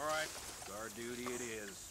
All right, guard duty it is.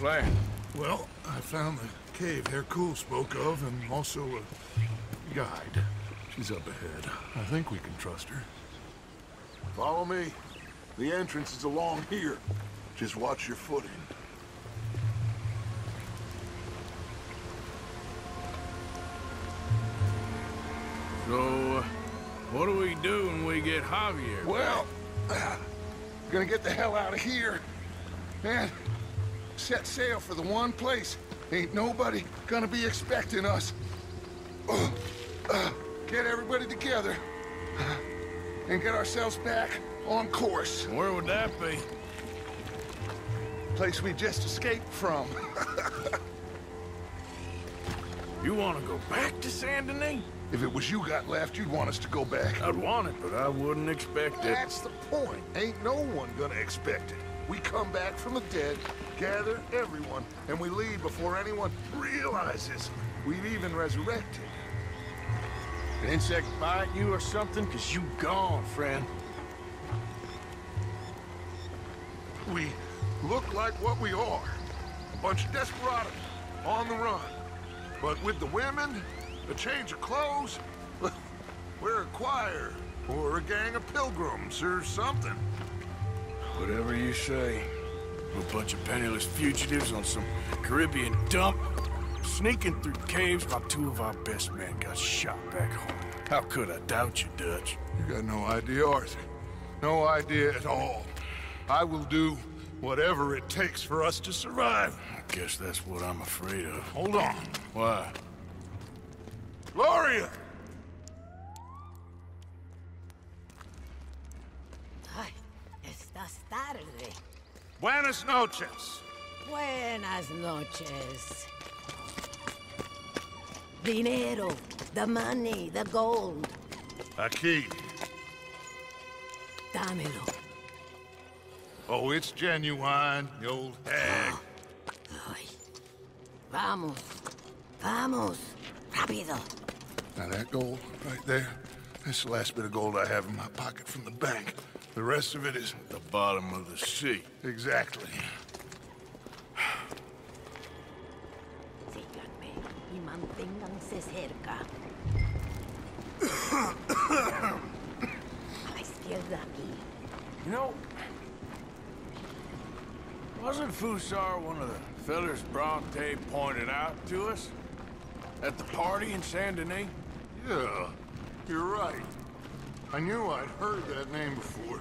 Plan? well, I found the cave Hercule spoke of, and also a guide. She's up ahead. I think we can trust her. Follow me. The entrance is along here. Just watch your footing. So, uh, what do we do when we get Javier? Well, gonna get the hell out of here. Man, set sail for the one place. Ain't nobody gonna be expecting us. Uh, uh, get everybody together. uh, And get ourselves back on course. Where would that be? Place we just escaped from. You want to go back to Saint Denis? if it was you got left, you'd want us to go back. I'd want it, but I wouldn't expect it. That's the point. Ain't no one gonna expect it. We come back from the dead, gather everyone, and we leave before anyone realizes we've even resurrected. An insect bite you or something? Cause you gone, friend. We look like what we are. A bunch of desperados on the run. But with the women, a change of clothes, we're a choir or a gang of pilgrims or something. Whatever you say. A bunch of penniless fugitives on some Caribbean dump, sneaking through caves while two of our best men got shot back home. How could I doubt you, Dutch? You got no idea, Arthur. No idea at all. I will do whatever it takes for us to survive. I guess that's what I'm afraid of. Hold on. Why? Gloria! Buenas noches. Buenas noches. Dinero, the money, the gold. Aquí. Dámelo. Oh, it's genuine, the old hag. Ay. Vamos. Vamos. Rápido. Now that gold right there, that's the last bit of gold I have in my pocket from the bank. The rest of it is The bottom of the sea. exactly. Síganme y manténganse cerca. A la izquierda aquí. You know, wasn't Fussar one of the fellers Bronte pointed out to us? At the party in Saint Denis? Yeah, you're right. I knew I'd heard that name before.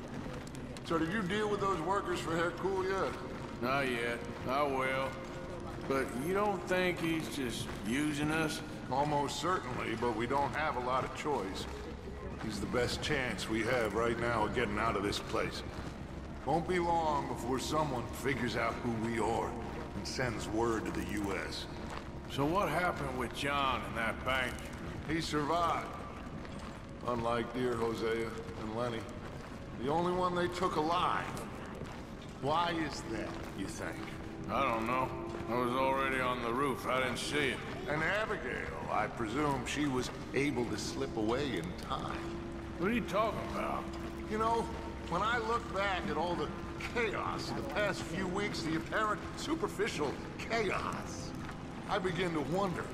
So did you deal with those workers for Hercule yet? Not yet. I will. But you don't think he's just using us? Almost certainly, but we don't have a lot of choice. He's the best chance we have right now of getting out of this place. Won't be long before someone figures out who we are and sends word to the U.S. So what happened with John and that bank? He survived. Unlike dear Hosea and Lenny. The only one they took alive. Why is that, you think? I don't know. I was already on the roof. I didn't see it. And Abigail, I presume she was able to slip away in time. What are you talking about? You know, when I look back at all the chaos of the past few weeks, the apparent superficial chaos, I begin to wonder,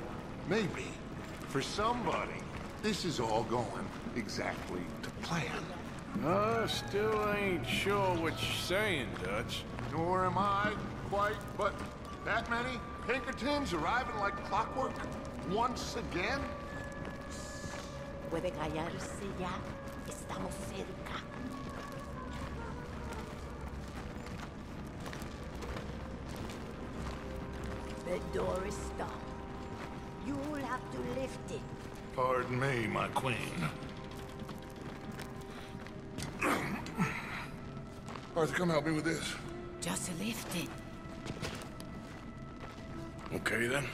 maybe, for somebody, this is all going exactly to plan. I still ain't sure what you're saying, Dutch. Nor am I, quite, but that many Pinkertons arriving like clockwork once again? Puede callarse ya. Estamos cerca. The door is stuck. You'll have to lift it. Pardon me, my queen. Arthur, come help me with this. Just lift it. Okay, then.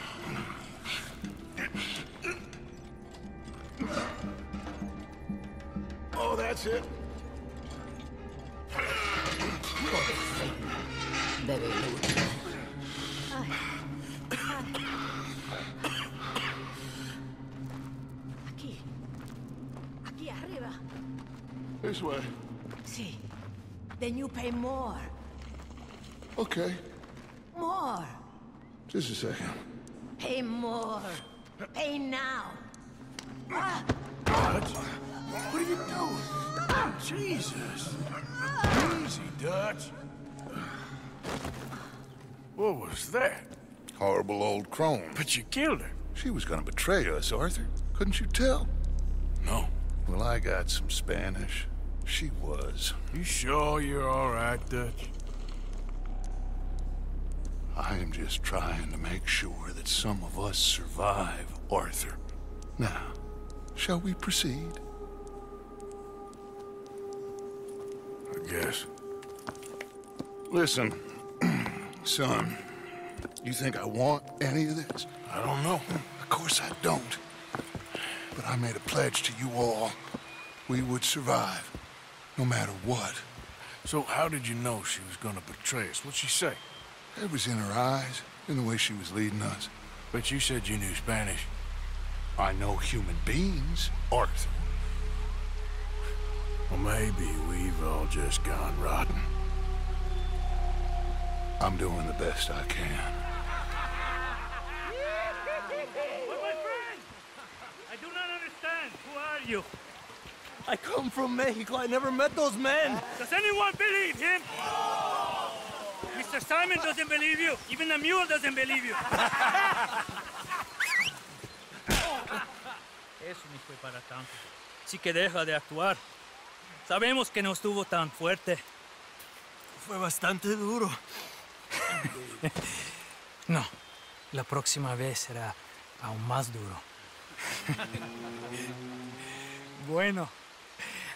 Oh, that's it. Debe luchar. This way. See, then you pay more. Okay. More. Just a second. Pay more. Pay now. Ah, Dutch? What are you doing? Jesus. Easy, Dutch. What was that? Horrible old crone. But you killed her. She was gonna betray us, Arthur. Couldn't you tell? No. Well, I got some Spanish. She was. You sure you're all right, Dutch? I am just trying to make sure that some of us survive, Arthur. Now, shall we proceed? I guess. Listen, son, you think I want any of this? I don't know. Of course I don't. But I made a pledge to you all. We would survive, no matter what. So how did you know she was gonna betray us? What'd she say? It was in her eyes, in the way she was leading us. But you said you knew Spanish. I know human beings, Arthur. Well, maybe we've all just gone rotten. I'm doing the best I can. But my friend, I do not understand. Who are you? I come from Mexico. I never met those men. Does anyone believe him? Mr. Simon doesn't believe you. Even the mule doesn't believe you. Eso ni fue para tanto. Sí que deja de actuar. Sabemos que no estuvo tan fuerte. Fue bastante duro. No, la próxima vez será aún más duro. bueno,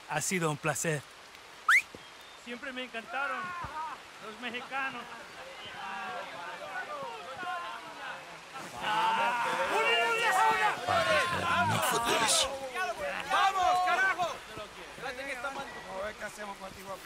ha sido un placer. Siempre me encantaron los mexicanos. Of this. ¡Vamos, carajo! ¿qué hacemos contigo?